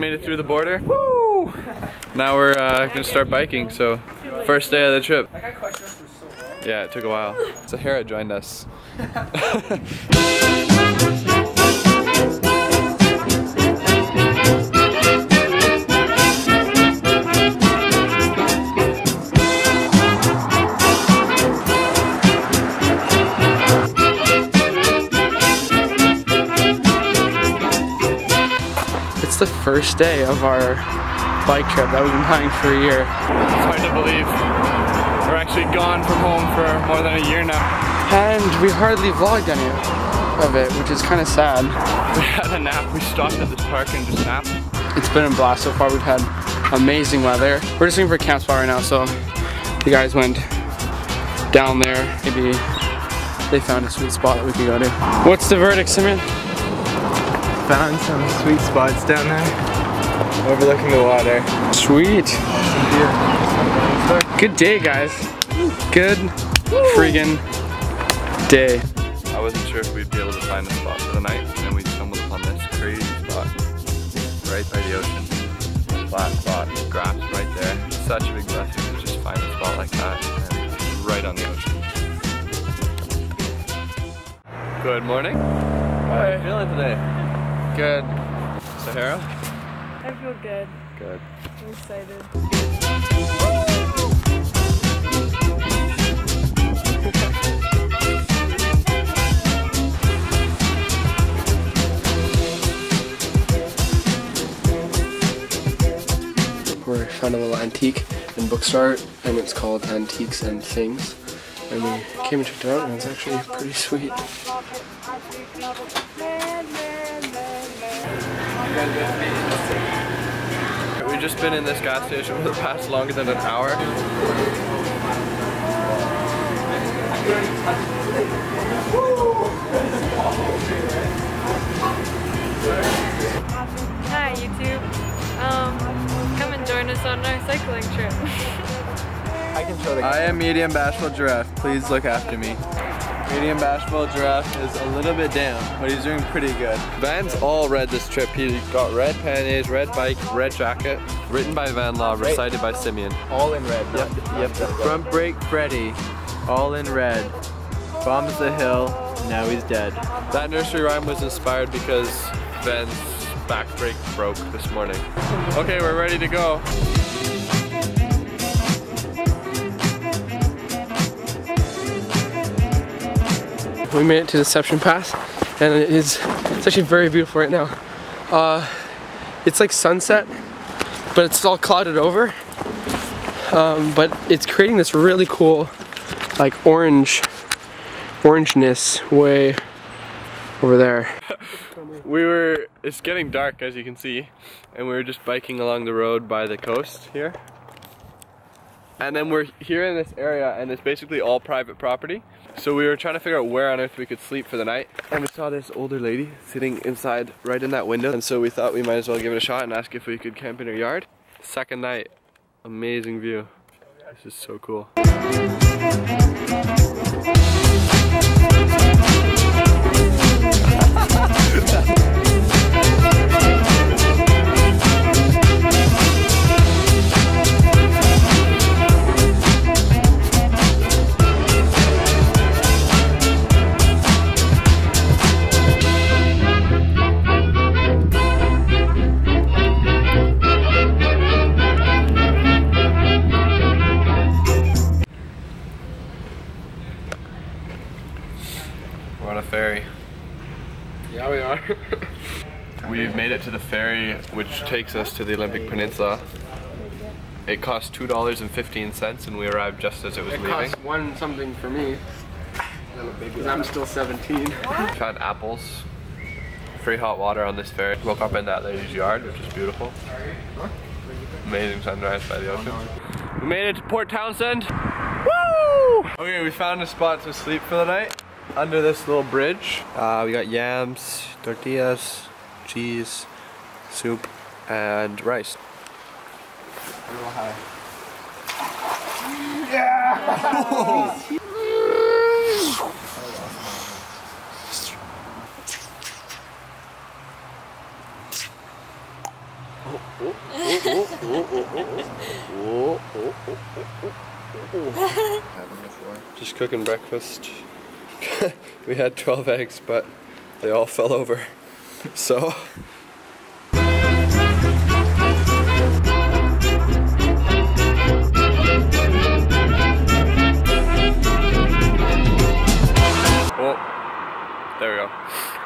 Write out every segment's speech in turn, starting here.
made it through the border. Woo! Now we're uh, gonna start biking, so first day of the trip. Yeah, it took a while. Sahara joined us. the first day of our bike trip that we've been planning for a year. It's hard to believe. We're actually gone from home for more than a year now. And we hardly vlogged any of it, which is kind of sad. We had a nap. We stopped at this park and just napped. It's been a blast so far. We've had amazing weather. We're just looking for a camp spot right now, so the guys went down there. Maybe they found a sweet spot that we could go to. What's the verdict, Simeon? Found some sweet spots down there, overlooking the water. Sweet. Good day, guys. Good friggin' day. I wasn't sure if we'd be able to find a spot for the night, and we stumbled upon this crazy spot right by the ocean. Flat spot, grass right there. Such a big blessing to just find a spot like that, and right on the ocean. Good morning. How are you feeling today? Good. Sahara? I feel good. Good. I'm excited. We're found a little antique and bookstore, and it's called Antiques and Things. And we came and checked it out, and it's actually pretty sweet. We've just been in this gas station for the past longer than an hour. Hi, YouTube. Um, come and join us on our cycling trip. I can show the I am medium bashful giraffe. Please look after me. Medium bashful giraffe is a little bit down, but he's doing pretty good. Van's all red this trip. He got red panties, red bike, red jacket. Written by Van Law, recited by Simeon. all in red. Yep, yep. Front brake Freddy, all in red. Bombs the hill, now he's dead. That nursery rhyme was inspired because Van's back brake broke this morning. Okay, we're ready to go. We made it to Deception Pass, and it is it's actually very beautiful right now. Uh, it's like sunset, but it's all clouded over. Um, but it's creating this really cool, like orange, orangeness way over there. We were, it's getting dark as you can see, and we were just biking along the road by the coast here. And then we're here in this area, and it's basically all private property. So we were trying to figure out where on earth we could sleep for the night. And we saw this older lady sitting inside right in that window. And so we thought we might as well give it a shot and ask if we could camp in her yard. Second night, amazing view. This is so cool. We're on a ferry. Yeah, we are. We've made it to the ferry, which takes us to the Olympic Peninsula. It cost two dollars and fifteen cents, and we arrived just as it was it leaving. costs one something for me, because I'm still 17. Found apples, free hot water on this ferry. Woke up in that lady's yard, which is beautiful. Amazing sunrise by the oh, ocean. We made it to Port Townsend. Woo! Okay, we found a spot to sleep for the night under this little bridge. Uh, we got yams, tortillas, cheese, soup, and rice. Yeah. Just cooking breakfast. we had 12 eggs, but they all fell over. So. Oh, there we go.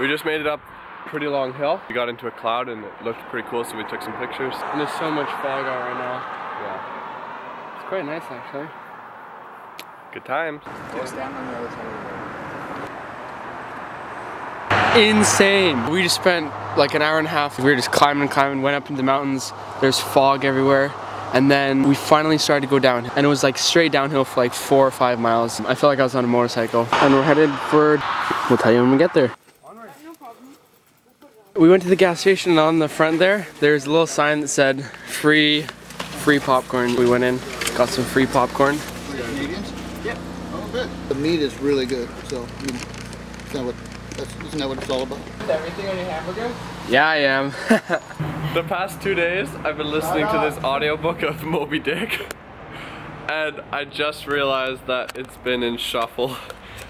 We just made it up pretty long hill. We got into a cloud and it looked pretty cool, so we took some pictures. And there's so much fog out right now. Yeah. It's quite nice actually. Good times. Insane. We just spent like an hour and a half. We were just climbing and climbing, went up into the mountains. There's fog everywhere. And then we finally started to go down. And it was like straight downhill for like four or five miles. I felt like I was on a motorcycle. And we're headed for, we'll tell you when we get there. We went to the gas station on the front there, there's a little sign that said free, free popcorn. We went in, got some free popcorn. Yep. Oh, good. The meat is really good, so, I mean, isn't what, that's, isn't that what it's all about? Everything on your hamburger? Yeah, I am. The past two days, I've been listening to this audiobook of Moby Dick. And I just realized that it's been in shuffle.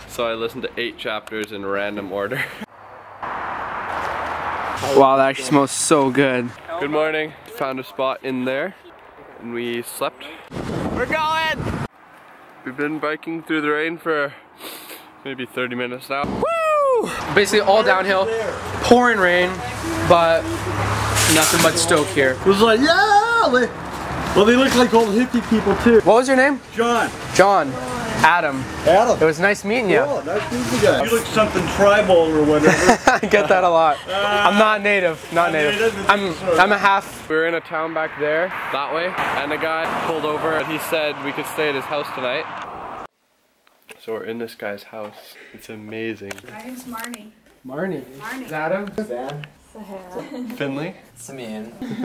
So I listened to eight chapters in random order. wow, that actually smells so good. Good morning. Found a spot in there and we slept. We're going! We've been biking through the rain for maybe 30 minutes now. Woo! Basically all downhill, pouring rain, but nothing but stoke here. It was like, yeah! Well, they look like old hippie people too. What was your name? John. John. Adam. Adam. It was nice meeting you. Oh, nice meeting you guys. You look something tribal or whatever. I get that a lot. Uh, I'm not native, not native. native, I'm I'm a half. We were in a town back there, that way, and a guy pulled over and he said we could stay at his house tonight. So we're in this guy's house. It's amazing. My name's Marnie. Marnie. Marnie. Is Adam? Finlay,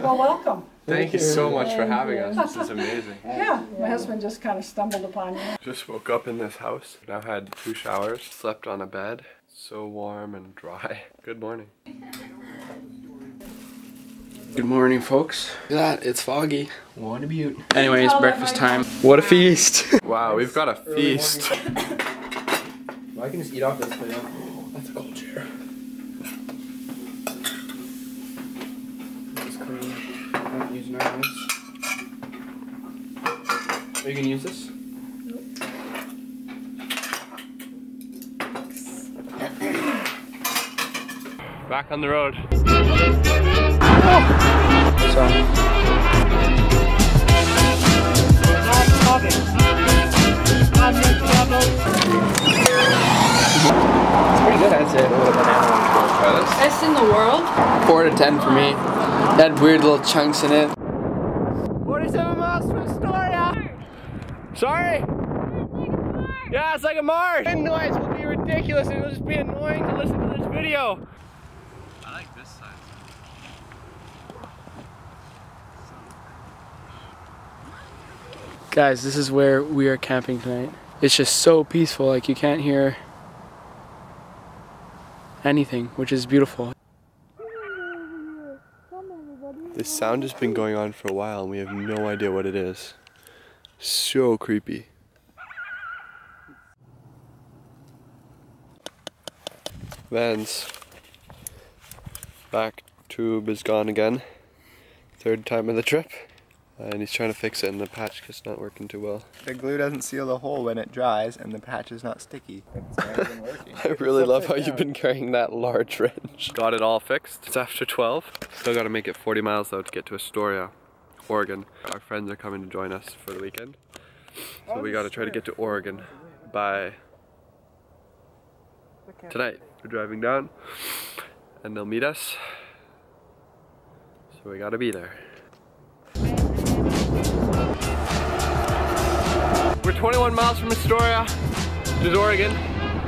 Well, welcome. thank you so much for having us. This is amazing. Yeah, my husband just kind of stumbled upon you. Just woke up in this house. Now had two showers. Slept on a bed. So warm and dry. Good morning. Good morning, folks. Look at that, it's foggy. What a beaut. Anyway, it's breakfast time. What a feast. Wow, we've got a feast. I can just eat off this plate. That's a cold chair. This is clean. Not using our hands. Are you gonna use this? Nope. Back on the road. So. It's pretty good, I'd say. Best in the world? Four to ten for me. It had weird little chunks in it. 47 miles from Astoria! Sorry? Yeah, it's like a marsh. The noise will be ridiculous and it'll just be annoying to listen to this video. I like this side. Guys, this is where we are camping tonight. It's just so peaceful, like you can't hear anything, which is beautiful. This sound has been going on for a while and we have no idea what it is. So creepy. Vans. Back tube is gone again. Third time of the trip. And he's trying to fix it and the patch is not working too well. The glue doesn't seal the hole when it dries and the patch is not sticky. It's never been working. I really love how you've been carrying that large wrench. Got it all fixed. It's after 12. Still gotta make it 40 miles though to get to Astoria, Oregon. Our friends are coming to join us for the weekend. So we gotta try to get to Oregon by tonight. We're driving down and they'll meet us. So we gotta be there. We're 21 miles from Astoria, which is Oregon.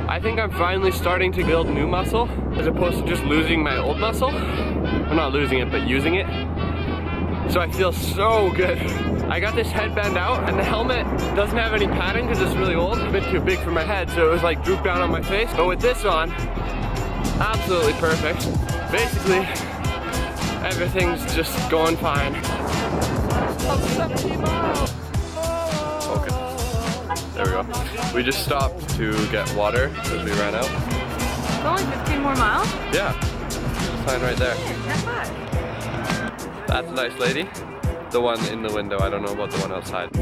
I think I'm finally starting to build new muscle as opposed to just losing my old muscle. I'm not losing it, but using it. So I feel so good. I got this headband out and the helmet doesn't have any padding because it's really old. A bit too big for my head, so it was like drooped down on my face. But with this on, absolutely perfect. Basically, Everything's just going fine. There we go. We just stopped to get water because we ran out. It's only 15 more miles? Yeah. Sign right there. That's a nice lady. The one in the window, I don't know about the one outside.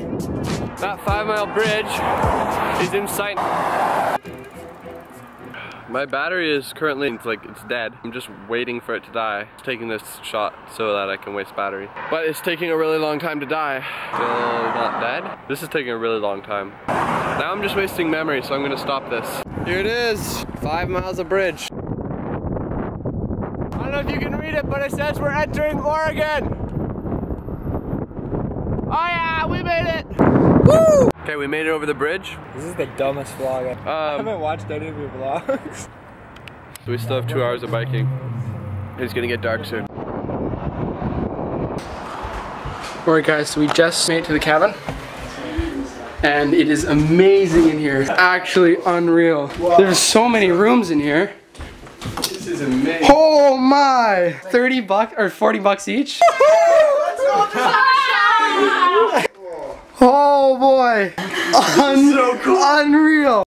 That five mile bridge is in sight. My battery is currently, it's like, it's dead. I'm just waiting for it to die. Just taking this shot so that I can waste battery. But it's taking a really long time to die. Still not dead. This is taking a really long time. Now I'm just wasting memory, so I'm gonna stop this. Here it is, five miles of bridge. I don't know if you can read it, but it says we're entering Oregon. Oh yeah, we made it! Woo! Okay, we made it over the bridge. This is the dumbest vlog. I Um, haven't watched any of your vlogs. so we still have two hours of biking. It's gonna get dark soon. Alright guys, so we just made it to the cabin. And it is amazing in here. It's actually unreal. There's so many rooms in here. This is amazing. Oh my! 30 bucks or 40 bucks each? oh boy! Un- Unreal!